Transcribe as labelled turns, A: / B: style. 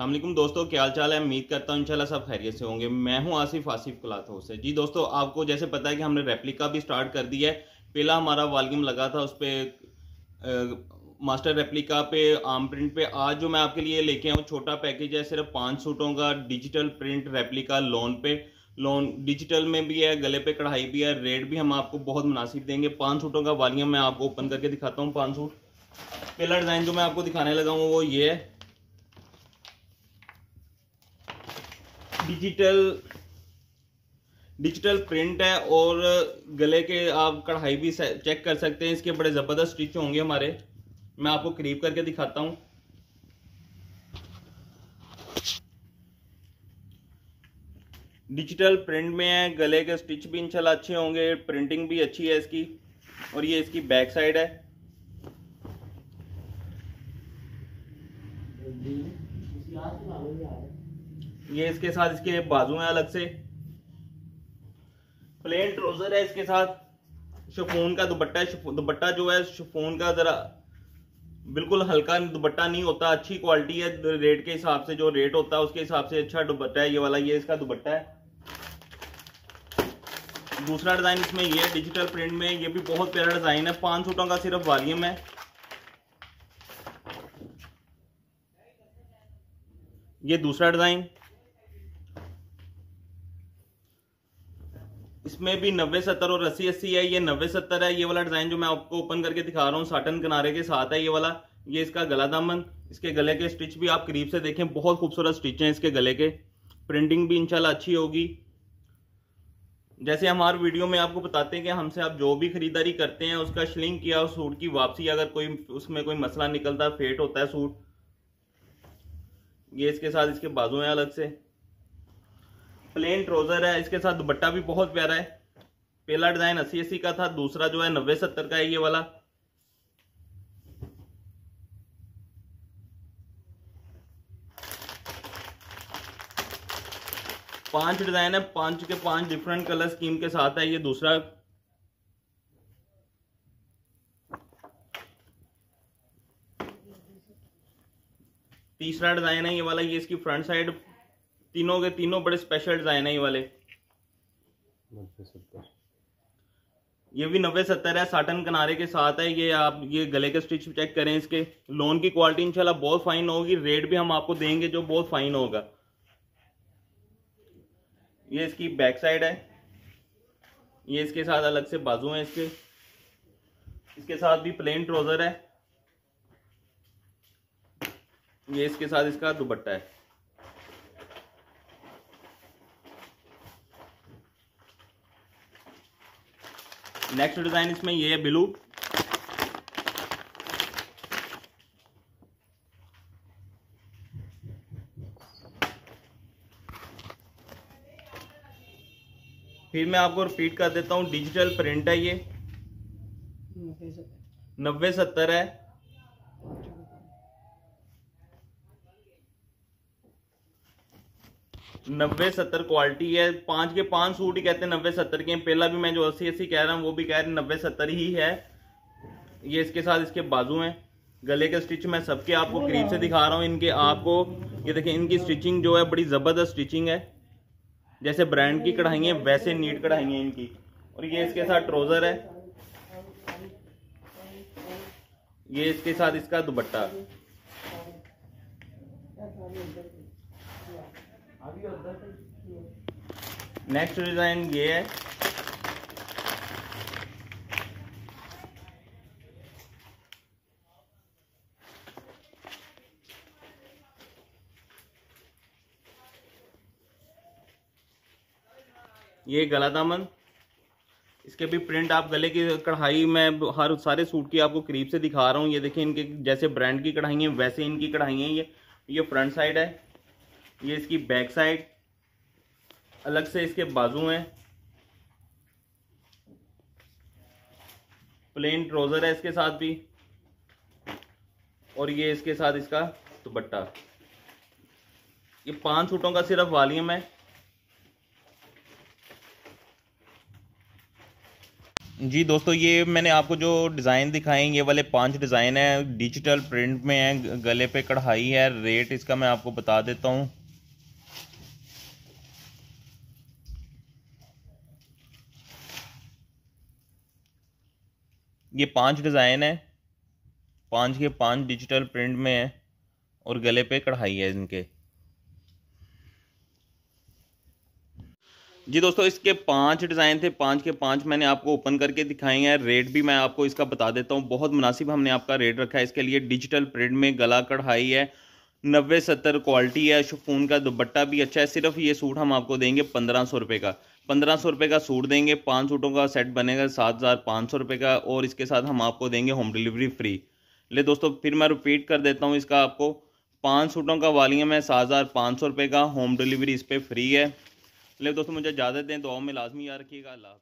A: अल्लाम दोस्तों, क्या हाल चाल है? उम्मीद करता हूँ इंशाल्लाह सब खैरियत से होंगे। मैं हूँ आसिफ आसिफ क्लाथ से जी दोस्तों, आपको जैसे पता है कि हमने रेप्लिका भी स्टार्ट कर दिया है। पहला हमारा वॉल्यूम लगा था, उस पर मास्टर रेप्लिका पे आम प्रिंट पे। आज जो मैं आपके लिए लेके आऊँ छोटा पैकेज है, सिर्फ़ पाँच सूटों का डिजिटल प्रिंट रेप्लिका लोन पे। लोन डिजिटल में भी है, गले पे कढ़ाई भी है रेट भी हम आपको बहुत मुनासिब देंगे। पाँच सूटों का वॉल्यूम मैं आपको ओपन करके दिखाता हूँ, पाँच सूट। पहला डिज़ाइन जो मैं आपको दिखाने लगा हूँ, वो ये है। डिजिटल डिजिटल प्रिंट है और गले के आप कढ़ाई भी चेक कर सकते हैं। इसके बड़े ज़बरदस्त स्टिच होंगे हमारे। मैं आपको करीब करके दिखाता हूँ। डिजिटल प्रिंट में है, गले के स्टिच भी इंशाल्लाह अच्छे होंगे प्रिंटिंग भी अच्छी है इसकी। और ये इसकी बैक साइड है। ये इसके साथ इसके बाजू हैं अलग से। प्लेन ट्रोजर है इसके साथ। शिफोन का दुपट्टा है दुपट्टा जो है शिफोन का जरा बिल्कुल हल्का दुपट्टा नहीं होता, अच्छी क्वालिटी है। रेट के हिसाब से जो रेट होता है, उसके हिसाब से अच्छा दुपट्टा है। ये वाला, ये इसका दुपट्टा है। दूसरा डिज़ाइन इसमें ये डिजिटल प्रिंट में। ये भी बहुत प्यारा डिज़ाइन है। पाँच सूटों का सिर्फ़ वॉल्यूम है। ये दूसरा डिज़ाइन इसमें भी नब्बे सत्तर और अस्सी अस्सी है, ये नब्बे सत्तर है, ये वाला डिज़ाइन जो मैं आपको ओपन करके दिखा रहा हूँ साटन किनारे के साथ है ये वाला, ये इसका गला दामन, इसके गले के स्टिच भी आप करीब से देखें, बहुत खूबसूरत स्टिच हैं इसके गले के प्रिंटिंग भी इंशाल्लाह अच्छी होगी। जैसे हमारे वीडियो में आपको बताते हैं कि हमसे आप जो भी खरीदारी करते हैं, उसका श्लिंग किया सूट की वापसी, अगर कोई, उसमें कोई मसला निकलता है फेट होता है सूट ये इसके साथ इसके बाजू हैं अलग से। प्लेन ट्रोजर है, इसके साथ दुपट्टा भी बहुत प्यारा है। पहला डिज़ाइन अस्सी अस्सी का था, दूसरा जो है नब्बे सत्तर का है ये वाला। पाँच डिज़ाइन है, पाँच के पाँच डिफरेंट कलर स्कीम के साथ है ये दूसरा। तीसरा डिज़ाइन है ये वाला, ये इसकी फ्रंट साइड तीनों के तीनों बड़े स्पेशल डिज़ाइन है ये वाले। ये भी नब्बे सत्तर है साटन किनारे के साथ है। ये आप, ये गले के स्टिच चेक करें इसके। लोन की क्वालिटी इंशाल्लाह बहुत फाइन होगी। रेट भी हम आपको देंगे जो बहुत फाइन होगा। ये इसकी बैक साइड है। ये इसके साथ अलग से बाजू हैं इसके। इसके साथ भी प्लेन ट्रोजर है। ये इसके साथ इसका दुपट्टा है। नेक्स्ट डिज़ाइन इसमें ये है ब्लू फिर मैं आपको रिपीट कर देता हूँ डिजिटल प्रिंट है ये। नब्बे सत्तर है। नब्बे सत्तर क्वालिटी है। पाँच के पाँच सूट ही कहते हैं नब्बे सत्तर के पहला भी मैं जो अस्सी अस्सी कह रहा हूँ, वो भी कह रहे हैं नब्बे सत्तर ही है। ये इसके साथ इसके बाजू हैं। गले के स्टिच मैं सबके आपको करीब से दिखा रहा हूँ। इनके आपको, ये देखिए, इनकी स्टिचिंग जो है, बड़ी ज़बरदस्त स्टिचिंग है। जैसे ब्रांड की कढ़ाई है, वैसे नीट कढ़ाई है इनकी। और ये इसके साथ ट्रोज़र है। ये इसके साथ इसका दुपट्टा। नेक्स्ट डिज़ाइन ये है। ये गला दामन इसके भी प्रिंट आप गले की कढ़ाई में हर सारे सूट की आपको करीब से दिखा रहा हूँ। ये देखिए इनके जैसे ब्रांड की कढ़ाई है, वैसे इनकी कढ़ाई है। ये ये फ्रंट साइड है। ये इसकी बैक साइड, अलग से इसके बाजू हैं। प्लेन ट्रोजर है इसके साथ भी, और ये इसके साथ इसका दुपट्टा। ये पाँच सूटों का सिर्फ़ वॉल्यूम है। जी दोस्तों, ये मैंने आपको जो डिज़ाइन दिखाए ये वाले पाँच डिज़ाइन है। डिजिटल प्रिंट में है गले पे कढ़ाई है, रेट इसका मैं आपको बता देता हूँ। ये पाँच डिज़ाइन है, पाँच के पाँच डिजिटल प्रिंट में है और गले पे कढ़ाई है इनके। जी दोस्तों, इसके पाँच डिज़ाइन थे, पाँच के पाँच मैंने आपको ओपन करके दिखाए हैं। रेट भी मैं आपको इसका बता देता हूँ। बहुत मुनासिब हमने आपका रेट रखा है। इसके लिए डिजिटल प्रिंट में गला कढ़ाई है, नब्बे सत्तर क्वालिटी है शफून का दुपट्टा भी अच्छा है। सिर्फ़ ये सूट हम आपको देंगे पंद्रह सौ रुपये का। पंद्रह सौ रुपये का सूट देंगे, पाँच सूटों का सेट बनेगा, सात हज़ार पाँच सौ रुपये का और इसके साथ हम आपको देंगे होम डिलीवरी फ्री ले दोस्तों, फिर मैं रिपीट कर देता हूँ इसका आपको। पाँच सूटों का वालीम है सात हज़ार पाँच सौ रुपये का होम डिलीवरी इस पर फ्री है। ले दोस्तों, मुझे इजाज़त दें दुआ में लाजमी याद रखिएगा। अल्लाह